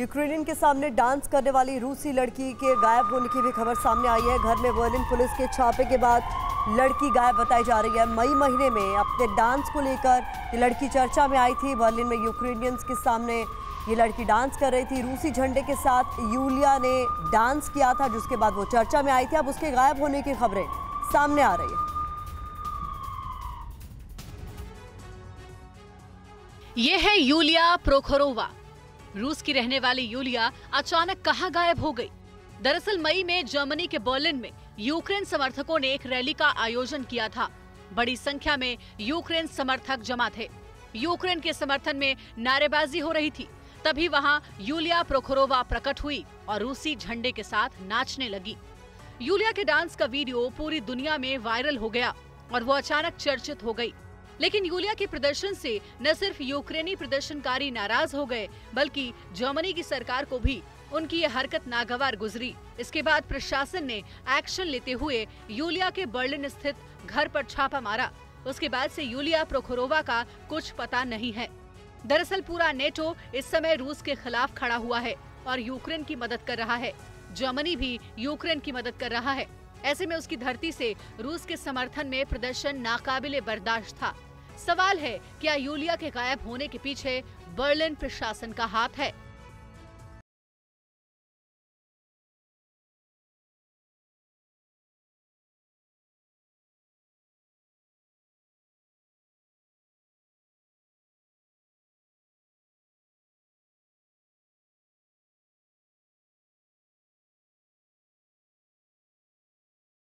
Ukrainian के सामने dance करने वाली रूसी लड़की के गायब होने की भी खबर सामने आई है। घर में बर्लिन पुलिस के छापे के बाद लड़की गायब बताई जा रही है। मई महीने में अपने डांस को लेकर ये लड़की चर्चा में आई थी। बर्लिन में यूक्रेनियंस के सामने ये लड़की डांस कर रही थी। रूसी झंडे के साथ यूलिया ने डांस किया था, जिसके बाद वो चर्चा में आई थी। अब उसके गायब होने की खबरें सामने आ रही है। ये है यूलिया प्रोखोरोवा। रूस की रहने वाली यूलिया अचानक कहाँ गायब हो गई? दरअसल मई में जर्मनी के बर्लिन में यूक्रेन समर्थकों ने एक रैली का आयोजन किया था। बड़ी संख्या में यूक्रेन समर्थक जमा थे। यूक्रेन के समर्थन में नारेबाजी हो रही थी। तभी वहाँ यूलिया प्रोखोरोवा प्रकट हुई और रूसी झंडे के साथ नाचने लगी। यूलिया के डांस का वीडियो पूरी दुनिया में वायरल हो गया और वो अचानक चर्चित हो गई। लेकिन यूलिया के प्रदर्शन से न सिर्फ़ यूक्रेनी प्रदर्शनकारी नाराज़ हो गए, बल्कि जर्मनी की सरकार को भी उनकी ये हरकत नागवार गुजरी। इसके बाद प्रशासन ने एक्शन लेते हुए यूलिया के बर्लिन स्थित घर पर छापा मारा। उसके बाद से यूलिया प्रोखोरोवा का कुछ पता नहीं है। दरअसल पूरा नेटो इस समय रूस के खिलाफ खड़ा हुआ है और यूक्रेन की मदद कर रहा है। जर्मनी भी यूक्रेन की मदद कर रहा है। ऐसे में उसकी धरती से रूस के समर्थन में प्रदर्शन नाकाबिले बर्दाश्त था। सवाल है क्या यूलिया के गायब होने के पीछे बर्लिन प्रशासन का हाथ है?